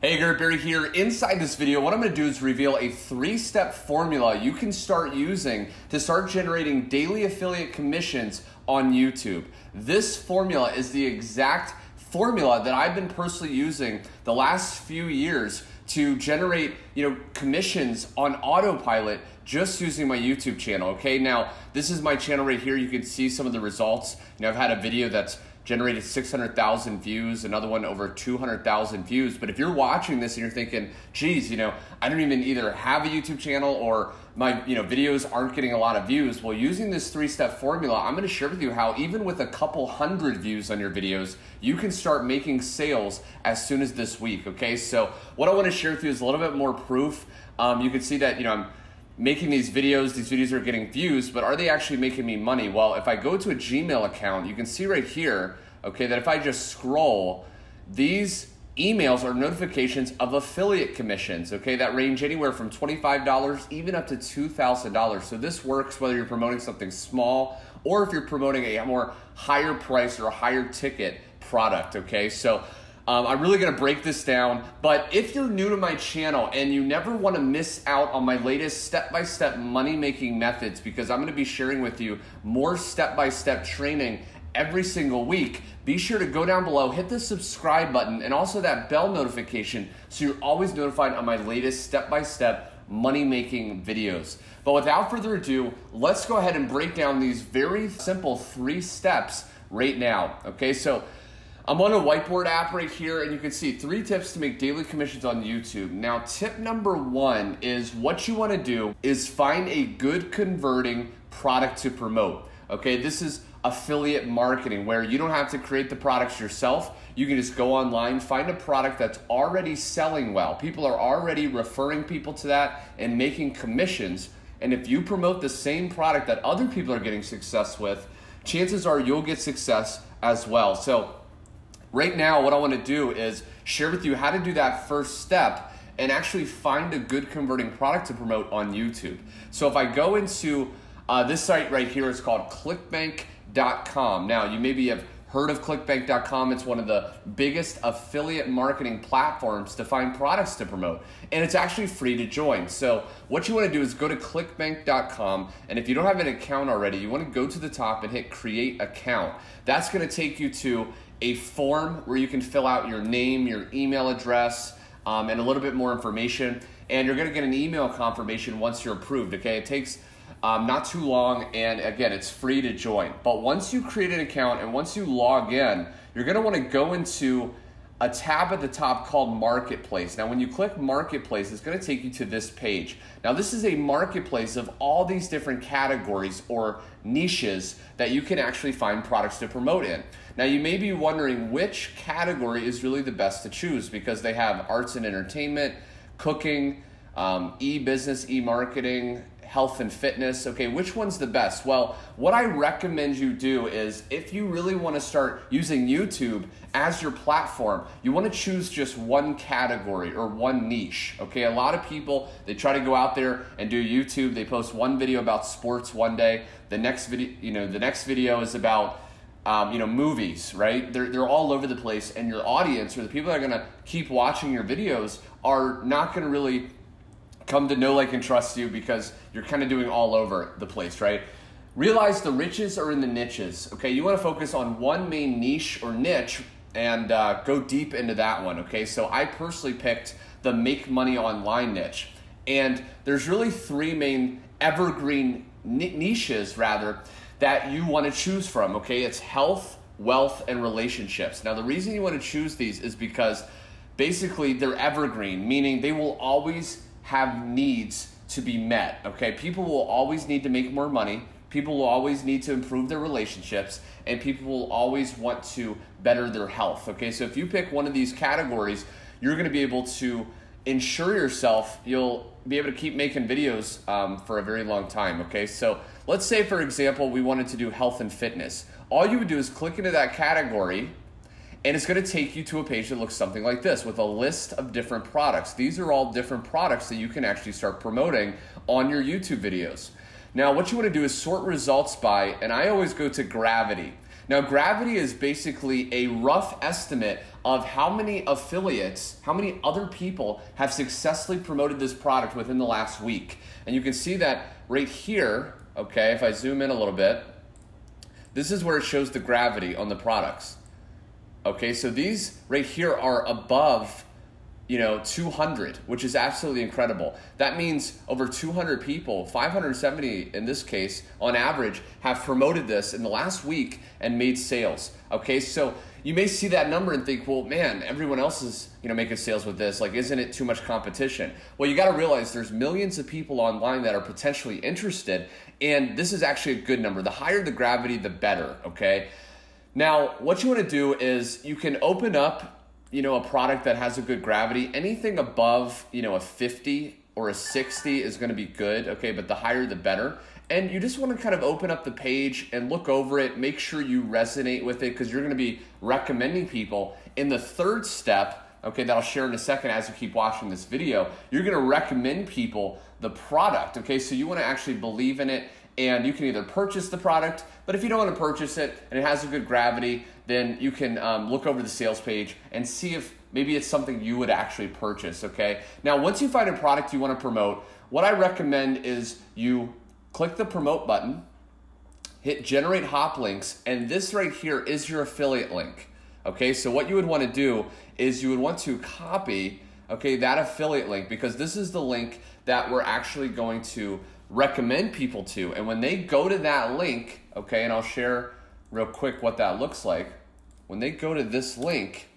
Hey, Garrett Barry here. Inside this video, what I'm gonna do is reveal a three-step formula you can start using to start generating daily affiliate commissions on YouTube. This formula is the exact formula that I've been personally using the last few years to generate, you know, commissions on autopilot just using my YouTube channel, okay? Now, this is my channel right here. You can see some of the results. You know, I've had a video that's generated 600,000 views, another one over 200,000 views. But if you're watching this and you're thinking, geez, you know, I don't even either have a YouTube channel or my you know videos aren't getting a lot of views. Well, using this three-step formula, I'm going to share with you how even with a couple hundred views on your videos, you can start making sales as soon as this week. Okay, so what I want to share with you is a little bit more proof. Um, you can see that you know I'm making these videos, these videos are getting views, but are they actually making me money? Well, if I go to a Gmail account, you can see right here, okay, that if I just scroll, these emails are notifications of affiliate commissions, okay, that range anywhere from $25 even up to $2,000. So this works whether you're promoting something small or if you're promoting a more higher price or a higher ticket product, okay? So um, I'm really gonna break this down, but if you're new to my channel and you never wanna miss out on my latest step-by-step money-making methods, because I'm gonna be sharing with you more step-by-step training every single week, be sure to go down below, hit the subscribe button, and also that bell notification so you're always notified on my latest step-by-step money-making videos. But without further ado, let's go ahead and break down these very simple three steps right now. Okay, so I'm on a whiteboard app right here, and you can see three tips to make daily commissions on YouTube. Now, tip number one is what you want to do is find a good converting product to promote. Okay, this is affiliate marketing where you don't have to create the products yourself. You can just go online, find a product that's already selling well. People are already referring people to that and making commissions. And if you promote the same product that other people are getting success with, chances are you'll get success as well. So, Right now, what I want to do is share with you how to do that first step and actually find a good converting product to promote on YouTube. So if I go into uh, this site right here, it's called clickbank.com. Now, you maybe have heard of clickbank.com. It's one of the biggest affiliate marketing platforms to find products to promote. And it's actually free to join. So, what you want to do is go to clickbank.com. And if you don't have an account already, you want to go to the top and hit create account. That's going to take you to a form where you can fill out your name, your email address, um, and a little bit more information. And you're going to get an email confirmation once you're approved. Okay, it takes um, not too long, and again, it's free to join. But once you create an account and once you log in, you're want to go into a tab at the top called Marketplace. Now, when you click Marketplace, it's to take you to this page. Now, this is a marketplace of all these different categories or niches that you can actually find products to promote in. Now, you may be wondering which category is really the best to choose because they have arts and entertainment, cooking, um, e business, e marketing, health and fitness. Okay, which one's the best? Well, what I recommend you do is if you really want to start using YouTube as your platform, you want to choose just one category or one niche. Okay, a lot of people they try to go out there and do YouTube. They post one video about sports one day, the next video, you know, the next video is about um, you know, movies, right? They're, they're all over the place, and your audience or the people that are gonna keep watching your videos are not gonna really come to know, like, and trust you because you're kind of doing all over the place, right? Realize the riches are in the niches, okay? You wanna focus on one main niche or niche and uh, go deep into that one, okay? So I personally picked the make money online niche. And there's really three main evergreen niches, rather, that you want to choose from, okay? It's health, wealth, and relationships. Now, the reason you want to choose these is because basically they're evergreen, meaning they will always have needs to be met, okay? People will always need to make more money. People will always need to improve their relationships, and people will always want to better their health, okay? So if you pick one of these categories, you're gonna be able to ensure yourself you'll be able to keep making videos um, for a very long time, okay? So let's say, for example, we wanted to do health and fitness. All you would do is click into that category, and it's gonna take you to a page that looks something like this with a list of different products. These are all different products that you can actually start promoting on your YouTube videos. Now, what you wanna do is sort results by, and I always go to gravity. Now, gravity is basically a rough estimate of how many affiliates, how many other people have successfully promoted this product within the last week. And you can see that right here, okay, if I zoom in a little bit, this is where it shows the gravity on the products. Okay, so these right here are above you know 200 which is absolutely incredible. That means over 200 people 570 in this case on average have promoted this in the last week and made sales. Okay so you may see that number and think well man everyone else is you know making sales with this. Like isn't it too much competition? Well you got to realize there's millions of people online that are potentially interested and this is actually a good number. The higher the gravity the better okay now what you want to do is you can open up you know, a product that has a good gravity, anything above, you know, a 50 or a 60 is going to be good, okay? But the higher the better. And you just want to kind of open up the page and look over it, make sure you resonate with it because you're going to be recommending people. In the third step, okay, that I'll share in a second as you keep watching this video, you're going to recommend people the product, okay? So you want to actually believe in it and you can either purchase the product, but if you don't want to purchase it and it has a good gravity, then you can um, look over the sales page and see if maybe it's something you would actually purchase, okay? Now, once you find a product you want to promote, what I recommend is you click the promote button, hit generate hop links, and this right here is your affiliate link. Okay, so what you would want to do is you would want to copy okay that affiliate link because this is the link that we're actually going to recommend people to. And when they go to that link, okay, and I'll share real quick what that looks like. When they go to this link,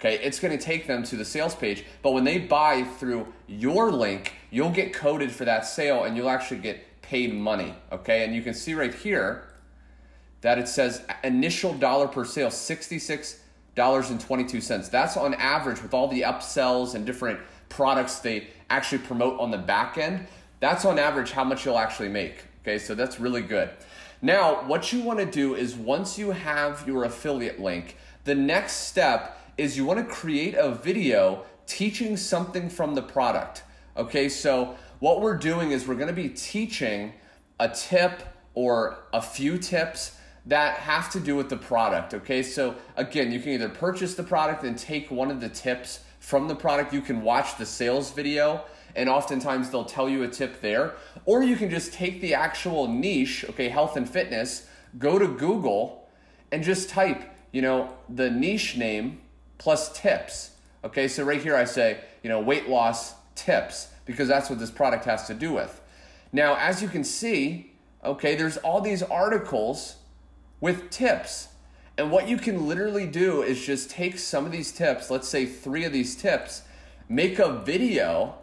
okay, it's going to take them to the sales page. But when they buy through your link, you'll get coded for that sale and you'll actually get paid money, okay? And you can see right here that it says initial dollar per sale, $66.22. That's on average with all the upsells and different products they actually promote on the back end. That's on average how much you'll actually make. Okay, so that's really good. Now, what you want to do is once you have your affiliate link, the next step is you want to create a video teaching something from the product. Okay, so what we're doing is we're going to be teaching a tip or a few tips that have to do with the product. Okay, so again, you can either purchase the product and take one of the tips from the product, you can watch the sales video and oftentimes they'll tell you a tip there. Or you can just take the actual niche, okay, health and fitness, go to Google and just type, you know, the niche name plus tips. Okay, so right here I say, you know, weight loss tips because that's what this product has to do with. Now, as you can see, okay, there's all these articles with tips. And what you can literally do is just take some of these tips, let's say three of these tips, make a video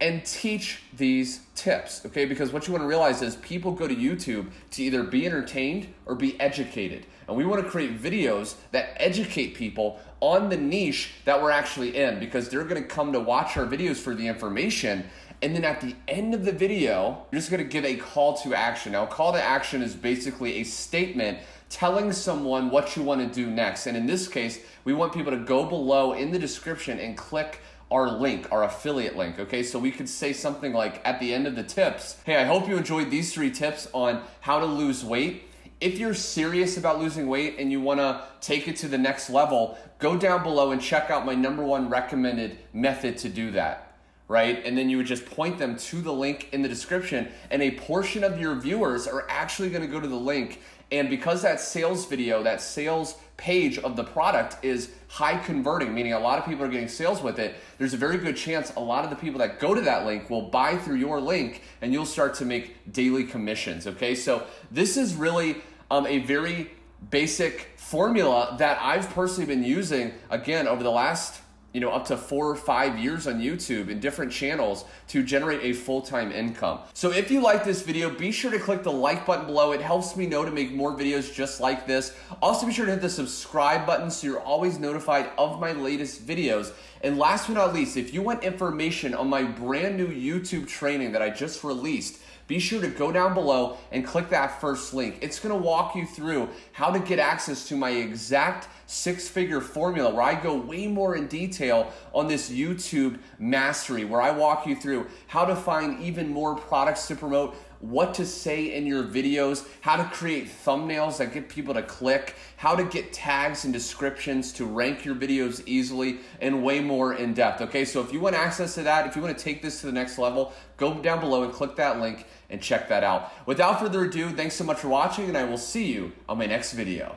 and teach these tips, okay? Because what you want to realize is people go to YouTube to either be entertained or be educated. And we want to create videos that educate people on the niche that we're actually in because they're going to come to watch our videos for the information. And then at the end of the video, you're just to give a call to action. Now, call to action is basically a statement telling someone what you want to do next. And in this case, we want people to go below in the description and click our link, our affiliate link. Okay, so we could say something like at the end of the tips, hey, I hope you enjoyed these three tips on how to lose weight. If you're serious about losing weight and you wanna take it to the next level, go down below and check out my number one recommended method to do that right? And then you would just point them to the link in the description, and a portion of your viewers are actually gonna go to the link. And because that sales video, that sales page of the product is high converting, meaning a lot of people are getting sales with it, there's a very good chance a lot of the people that go to that link will buy through your link and you'll start to make daily commissions. Okay, so this is really um, a very basic formula that I've personally been using again over the last you know, up to four or five years on YouTube in different channels to generate a full-time income. So if you like this video, be sure to click the like button below. It helps me know to make more videos just like this. Also be sure to hit the subscribe button so you're always notified of my latest videos. And last but not least, if you want information on my brand new YouTube training that I just released, be sure to go down below and click that first link. It's gonna walk you through how to get access to my exact six figure formula where I go way more in detail on this YouTube mastery, where I walk you through how to find even more products to promote what to say in your videos, how to create thumbnails that get people to click, how to get tags and descriptions to rank your videos easily, and way more in depth. Okay, so if you want access to that, if you want to take this to the next level, go down below and click that link and check that out. Without further ado, thanks so much for watching, and I will see you on my next video.